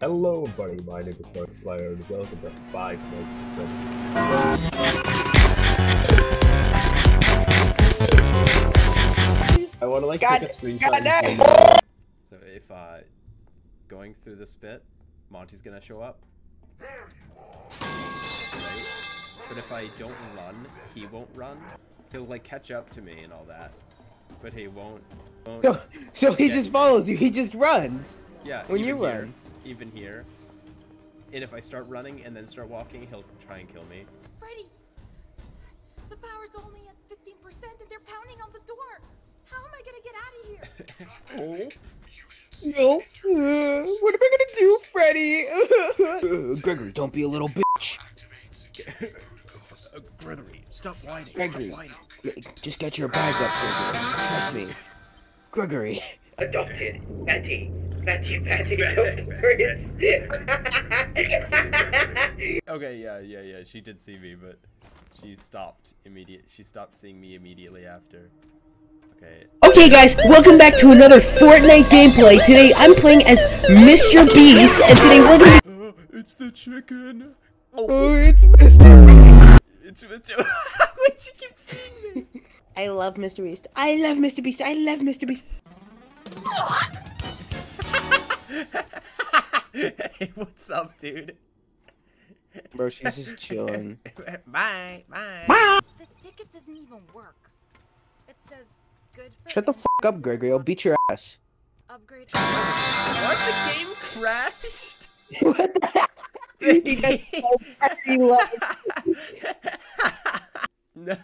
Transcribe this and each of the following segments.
Hello, buddy. My name is Markiplier, and welcome to Five Nights at Freddy's. I want to like God- take a screenshot. God and damn. send- So if uh, going through this bit, Monty's gonna show up. Right? But if I don't run, he won't run. He'll like catch up to me and all that, but he won't. won't So, so he Yeah. just follows you. He just runs. yeah. when even you here, run. even here. And if I start running and then start walking, he'll try and kill me. Freddy! The power's only at 15% and they're pounding on the door! How am I gonna get out of here? No. Uh, what am I gonna do, Freddy? Uh, Gregory, don't be a little bitch. Uh, Gregory, stop whining. Gregory, just get your bag up, Gregory. Trust me. Gregory. adopted Betty. Betty, Betty, Okay, yeah, yeah, yeah. She did see me, but she stopped immediate. She stopped seeing me immediately after. Okay. Okay, guys, welcome back to another Fortnite gameplay. Today, I'm playing as Mr. Beast, and today we're gonna be. Uh, it's the chicken. Oh, it's Mr. Beast. It's Mr. Wait, she keeps seeing me. I love Mr. Beast. I love Mr. Beast. I love Mr. Beast. hey, what's up, dude? Bro, she's just chilling. bye, bye. This ticket doesn't even work. It says good for Shut the any fuck up, Gregory. I'll beat your ass. upgrade. What? The game crashed? what the heck? He so.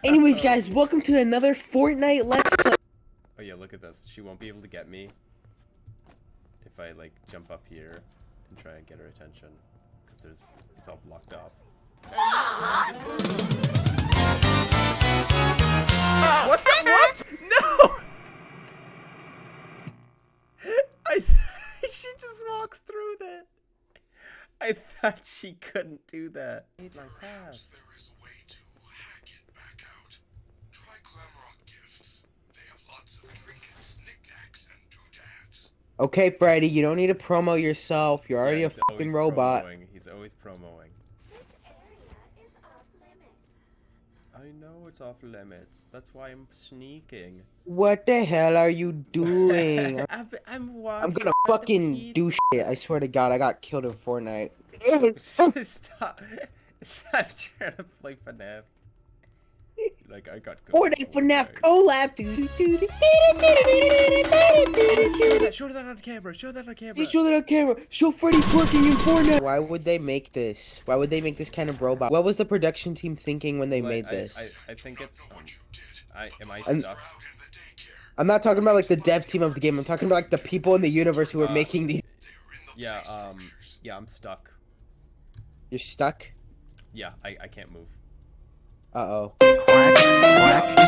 Anyways, guys, welcome to another Fortnite Let's Play. Oh yeah, look at this. She won't be able to get me if I like jump up here and try and get her attention because there's it's all blocked off. what the what? No! I she just walks through. I thought she couldn't do that. Need my pass. There is a way to hack it back out. Try Glamrock Gifts. They have lots of trinkets, knickknacks, and doodads. Okay, Freddy, you don't need to promo yourself. You're already Yeah, a fucking robot. promoing. He's always promoing. This area is off limits. I know it's off limits. That's why I'm sneaking. What the hell are you doing? I'm- I'm, I'm, I'm gonna fucking do shit. I swear to God, I got killed in Fortnite. Stop! Stop trying to play FNAF. Like I got. good Fortnite at FNAF Fortnite. collab. Show doo, that! Show that on camera! Show that on camera! Show that on camera. Show Freddy twerking in Fortnite. Why would they make this? Why would they make this kind of robot? What was the production team thinking when they Like, made this? I, I think it's. Um, What you did I am I I'm- stuck? out in the daycare. I'm not talking about like the dev team of the game. I'm talking about like the people in the universe who are Uh, making these. They were in the Yeah. Um. Yeah. I'm stuck. You're stuck. Yeah. I I can't move. Uh oh. This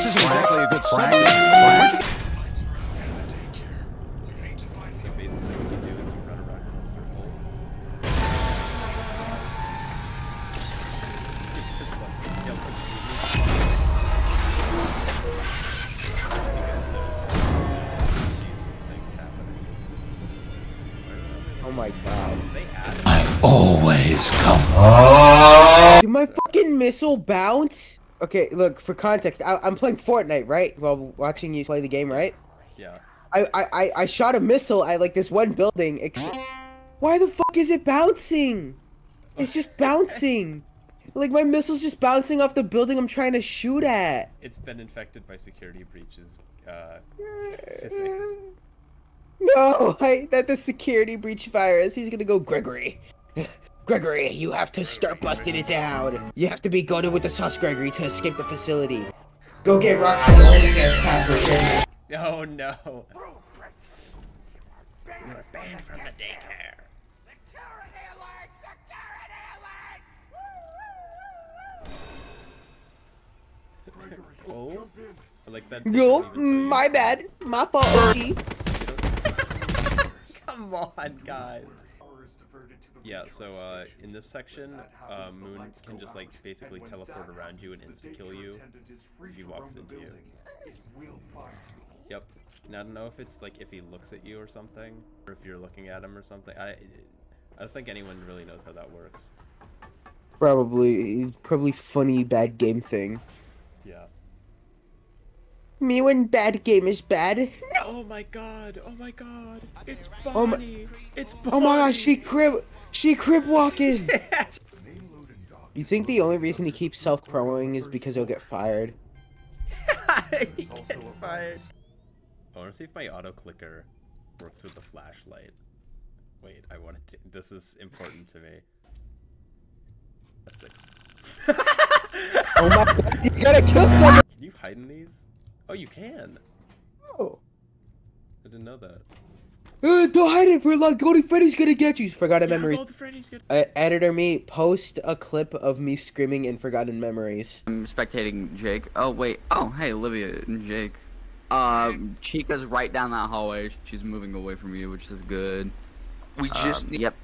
isn't exactly a good prank. Lights are out in the daycare. You need to find So basically, what you do is you run around in a circle. Just like, yeah, look, Because there's these things happening. Oh my God. I. Always come. Did my fucking missile bounce? Okay, look for context. I, I'm playing Fortnite, right? While watching you play the game, right? Yeah. I, I, I, I shot a missile at like this one building. Ex- Why the fuck is it bouncing? It's just bouncing. Like my missile's just bouncing off the building I'm trying to shoot at. It's been infected by security breaches. Uh, physics. No, I, that the security breach virus. He's gonna go Gregory. Gregory, you have to start busting it down. You have to be goaded with the sauce, Gregory, to escape the facility. Go get Roxanne OnlyFans password. Gregory. Oh no. You're banned from the daycare. Oh, I like that. Yo, mm, my bad. My fault, Come on, guys. Yeah, so uh, in this section, uh, Moon can just like basically teleport around you and insta kill you if he walks into you. Yep. And I don't know if it's like if he looks at you or something, or if you're looking at him or something. I, I don't think anyone really knows how that works. Probably, probably funny bad game thing. Yeah. Me when bad game is bad. Oh my god! Oh my god! It's Bonnie! Oh my- It's Bonnie! Oh my gosh, she crib, she crib walking. You think the only reason he keeps self promoing is because he'll get fired? he get fired. I want to see if my auto clicker works with the flashlight. Wait, I want to. This is important to me. F6. Oh my god, you gotta kill someone. Can you hide in these? Oh, you can. Oh. I didn't know that. Uh, don't hide it for long. Golden Freddy's gonna get you. Forgotten Yeah, memories. Gold Freddy's good. Uh, editor me, post a clip of me screaming in Forgotten Memories. I'm spectating Jake. Oh wait. Oh hey, Olivia and Jake. Uh, Chica's right down that hallway. She's moving away from you, which is good. We just Um, need, yep.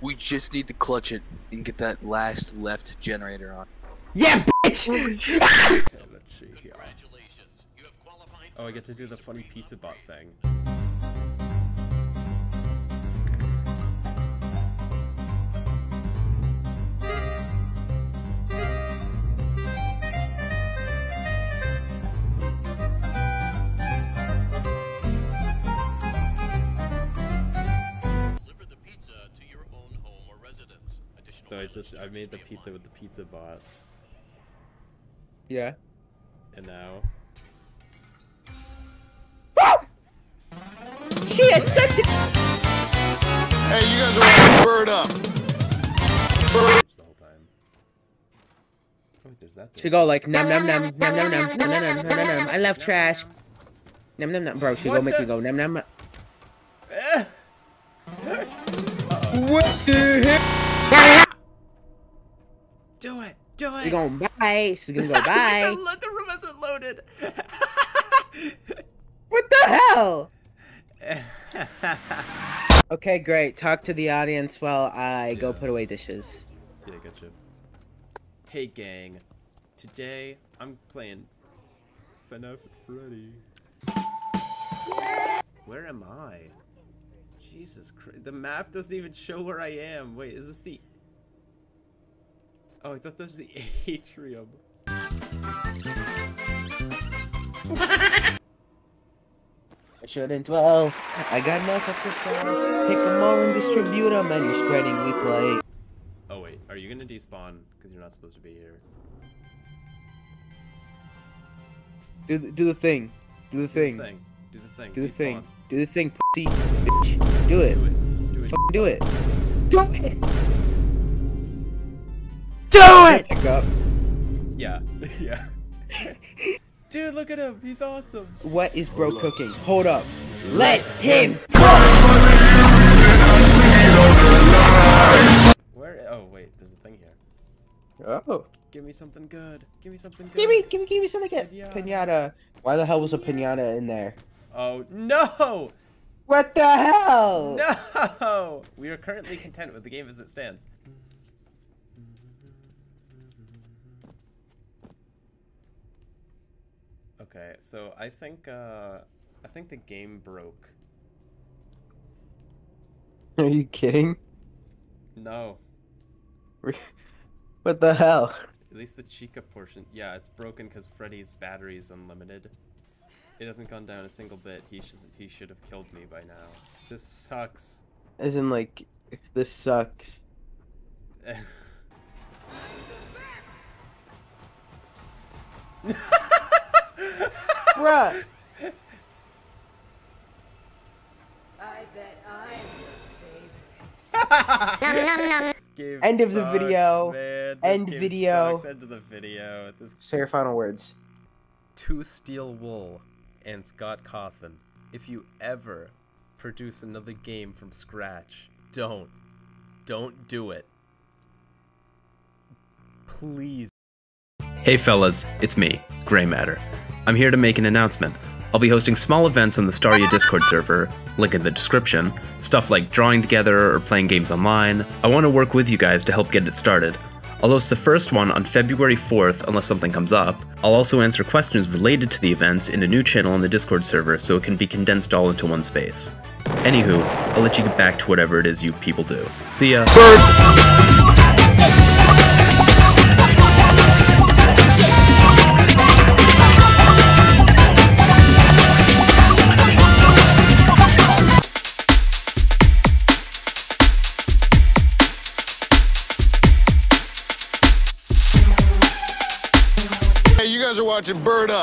we just need to clutch it and get that last left generator on. Yeah, bitch! Okay, let's see here. Congratulations. You have qualified. Oh, I get to do the funny pizza bot thing. So I just I made the pizza with the pizza bot, Yeah. and now She is such a. Hey, you guys are all bird up. the whole time. Oh, there's that. She go like num num num num num num num num num num num num. I love trash. Num num num, bro. She go What make me go num num. num. Eh. What the heck? Do it! Do it! She's going bye. She's gonna go bye. the, the room isn't loaded. what the hell? Okay, great. Talk to the audience while I go put away dishes. Yeah, gotcha. Hey, gang. Today, I'm playing FNAF at Freddy. Where am I? Jesus Christ. The map doesn't even show where I am. Wait, is this the... Oh, I thought that was the atrium. I shouldn't dwell. I got no stuff to say. Take them all and distribute them, and you're spreading we play. Oh, wait. Are you gonna despawn? Because you're not supposed to be here. Do the, do the thing. Do the thing. Do thing. the thing. Do the thing. Do the thing. Do the thing, pussy. Bitch. Do it. Do it. Do it. Fucking do it. Do it. Do it! Pick up. Yeah. yeah. Dude, look at him. He's awesome. What is bro cooking? Hold up. Let him Where? Oh, wait. There's a thing here. Oh. Give me something good. Give me something good. Give me, give me, give me something good. Pinata. Pinata. Why the hell was a pinata in there? Oh no! What the hell? No! We are currently content with the game as it stands. Okay, so I think uh I think the game broke. Are you kidding? No. What the hell? At least the Chica portion. Yeah, it's broken because Freddy's battery is unlimited. It hasn't gone down a single bit. He should he should have killed me by now. This sucks. As in, like, this sucks. Bruh. I bet I'm This game End of the video. Man. This End video. Sucks. End of the video. This Say your final words. to Steel Wool and Scott Cawthon. If you ever produce another game from scratch, don't. Don't do it. Please. Hey fellas, it's me, Grey Matter. I'm here to make an announcement. I'll be hosting small events on the Staria Discord server, link in the description, stuff like drawing together or playing games online. I want to work with you guys to help get it started. I'll host the first one on February 4th unless something comes up. I'll also answer questions related to the events in a new channel on the Discord server so it can be condensed all into one space. Anywho, I'll let you get back to whatever it is you people do. See ya. Hey, watching Bird Up.